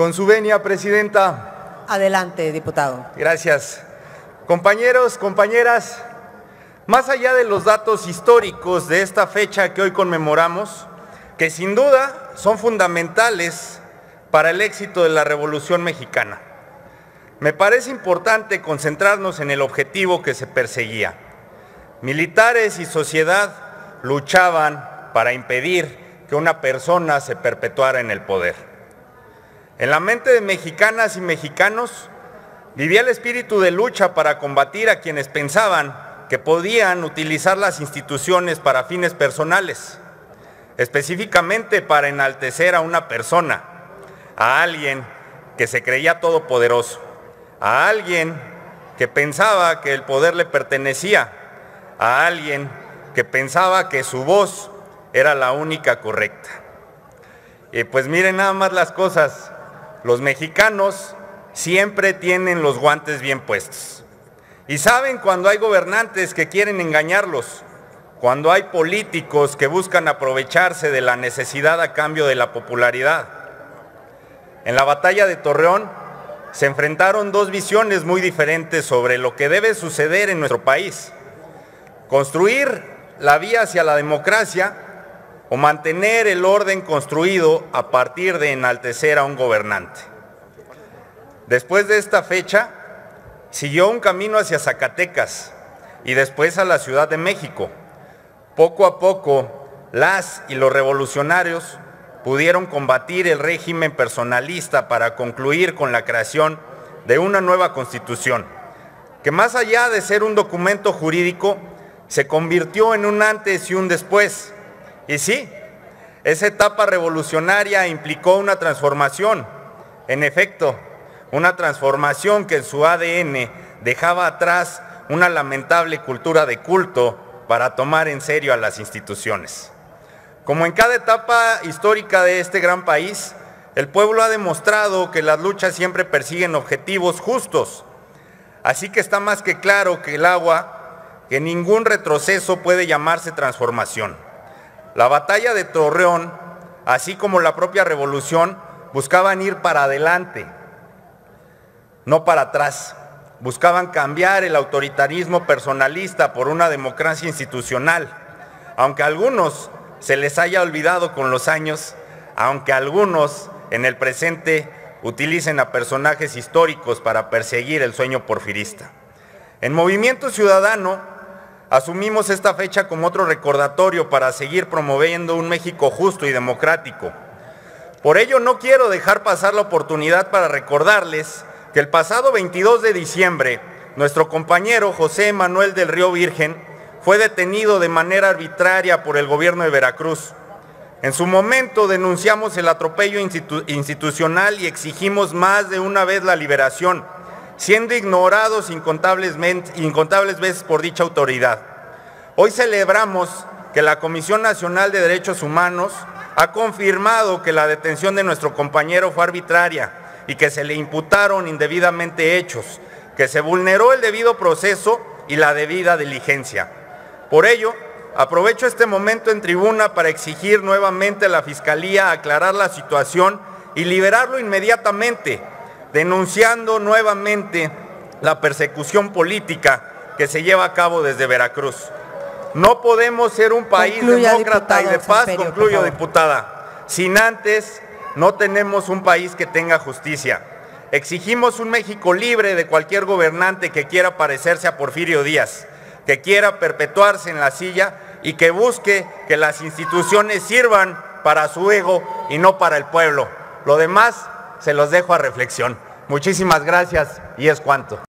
Con su venia, Presidenta. Adelante, diputado. Gracias. Compañeros, compañeras, más allá de los datos históricos de esta fecha que hoy conmemoramos, que sin duda son fundamentales para el éxito de la Revolución Mexicana, me parece importante concentrarnos en el objetivo que se perseguía. Militares y sociedad luchaban para impedir que una persona se perpetuara en el poder. En la mente de mexicanas y mexicanos vivía el espíritu de lucha para combatir a quienes pensaban que podían utilizar las instituciones para fines personales, específicamente para enaltecer a una persona, a alguien que se creía todopoderoso, a alguien que pensaba que el poder le pertenecía, a alguien que pensaba que su voz era la única correcta. Y pues miren nada más las cosas, los mexicanos siempre tienen los guantes bien puestos. Y saben cuando hay gobernantes que quieren engañarlos, cuando hay políticos que buscan aprovecharse de la necesidad a cambio de la popularidad. En la batalla de Torreón se enfrentaron dos visiones muy diferentes sobre lo que debe suceder en nuestro país. Construir la vía hacia la democracia o mantener el orden construido a partir de enaltecer a un gobernante. Después de esta fecha, siguió un camino hacia Zacatecas y después a la Ciudad de México. Poco a poco, las y los revolucionarios pudieron combatir el régimen personalista para concluir con la creación de una nueva constitución, que más allá de ser un documento jurídico, se convirtió en un antes y un después y sí, esa etapa revolucionaria implicó una transformación. En efecto, una transformación que en su ADN dejaba atrás una lamentable cultura de culto para tomar en serio a las instituciones. Como en cada etapa histórica de este gran país, el pueblo ha demostrado que las luchas siempre persiguen objetivos justos. Así que está más que claro que el agua, que ningún retroceso puede llamarse transformación. La batalla de Torreón, así como la propia revolución, buscaban ir para adelante, no para atrás. Buscaban cambiar el autoritarismo personalista por una democracia institucional. Aunque a algunos se les haya olvidado con los años, aunque algunos en el presente utilicen a personajes históricos para perseguir el sueño porfirista. En Movimiento Ciudadano Asumimos esta fecha como otro recordatorio para seguir promoviendo un México justo y democrático. Por ello no quiero dejar pasar la oportunidad para recordarles que el pasado 22 de diciembre nuestro compañero José Manuel del Río Virgen fue detenido de manera arbitraria por el gobierno de Veracruz. En su momento denunciamos el atropello institucional y exigimos más de una vez la liberación siendo ignorados incontables, incontables veces por dicha autoridad. Hoy celebramos que la Comisión Nacional de Derechos Humanos ha confirmado que la detención de nuestro compañero fue arbitraria y que se le imputaron indebidamente hechos, que se vulneró el debido proceso y la debida diligencia. Por ello, aprovecho este momento en tribuna para exigir nuevamente a la Fiscalía aclarar la situación y liberarlo inmediatamente denunciando nuevamente la persecución política que se lleva a cabo desde Veracruz. No podemos ser un país demócrata y de paz, concluyo diputada, sin antes no tenemos un país que tenga justicia. Exigimos un México libre de cualquier gobernante que quiera parecerse a Porfirio Díaz, que quiera perpetuarse en la silla y que busque que las instituciones sirvan para su ego y no para el pueblo. Lo demás se los dejo a reflexión. Muchísimas gracias y es cuanto.